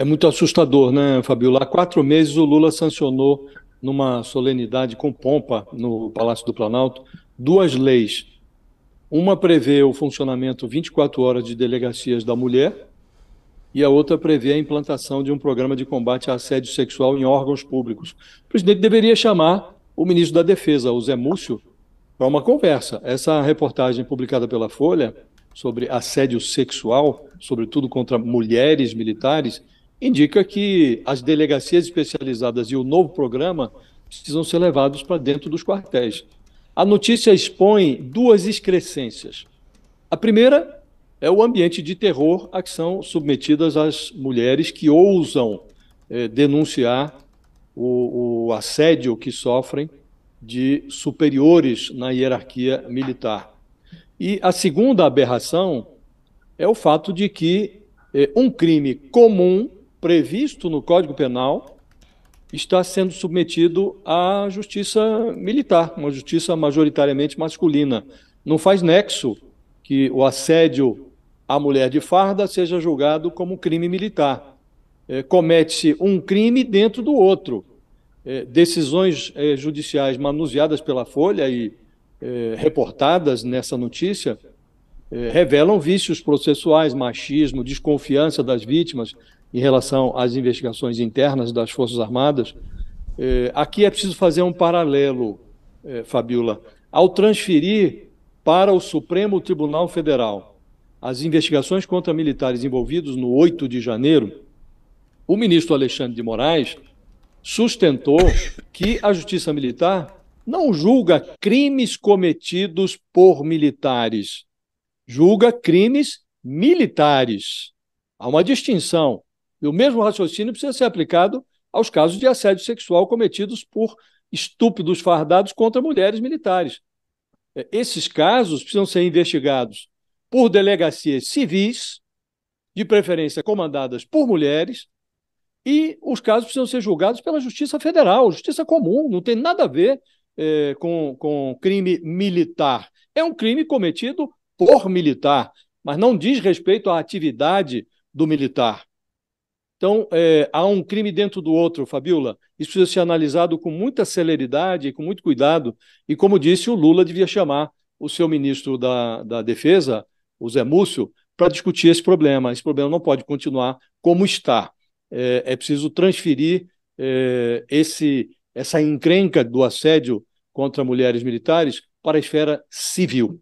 É muito assustador, né, Fabiola? Há quatro meses o Lula sancionou, numa solenidade com pompa no Palácio do Planalto, duas leis. Uma prevê o funcionamento 24 horas de delegacias da mulher e a outra prevê a implantação de um programa de combate a assédio sexual em órgãos públicos. O presidente deveria chamar o ministro da Defesa, o Zé Múcio, para uma conversa. Essa reportagem publicada pela Folha sobre assédio sexual, sobretudo contra mulheres militares, indica que as delegacias especializadas e o novo programa precisam ser levados para dentro dos quartéis. A notícia expõe duas excrescências. A primeira é o ambiente de terror a que são submetidas as mulheres que ousam eh, denunciar o, o assédio que sofrem de superiores na hierarquia militar. E a segunda aberração é o fato de que eh, um crime comum previsto no Código Penal está sendo submetido à justiça militar, uma justiça majoritariamente masculina. Não faz nexo que o assédio à mulher de farda seja julgado como crime militar. É, Comete-se um crime dentro do outro. É, decisões é, judiciais manuseadas pela Folha e é, reportadas nessa notícia revelam vícios processuais, machismo, desconfiança das vítimas, em relação às investigações internas das Forças Armadas, é, aqui é preciso fazer um paralelo, é, Fabiola. Ao transferir para o Supremo Tribunal Federal as investigações contra militares envolvidos no 8 de janeiro, o ministro Alexandre de Moraes sustentou que a Justiça Militar não julga crimes cometidos por militares, julga crimes militares. Há uma distinção. E o mesmo raciocínio precisa ser aplicado aos casos de assédio sexual cometidos por estúpidos fardados contra mulheres militares. É, esses casos precisam ser investigados por delegacias civis, de preferência comandadas por mulheres, e os casos precisam ser julgados pela Justiça Federal, Justiça Comum, não tem nada a ver é, com, com crime militar. É um crime cometido por militar, mas não diz respeito à atividade do militar. Então, é, há um crime dentro do outro, Fabiola. Isso precisa ser analisado com muita celeridade e com muito cuidado. E, como disse, o Lula devia chamar o seu ministro da, da Defesa, o Zé Múcio, para discutir esse problema. Esse problema não pode continuar como está. É, é preciso transferir é, esse, essa encrenca do assédio contra mulheres militares para a esfera civil.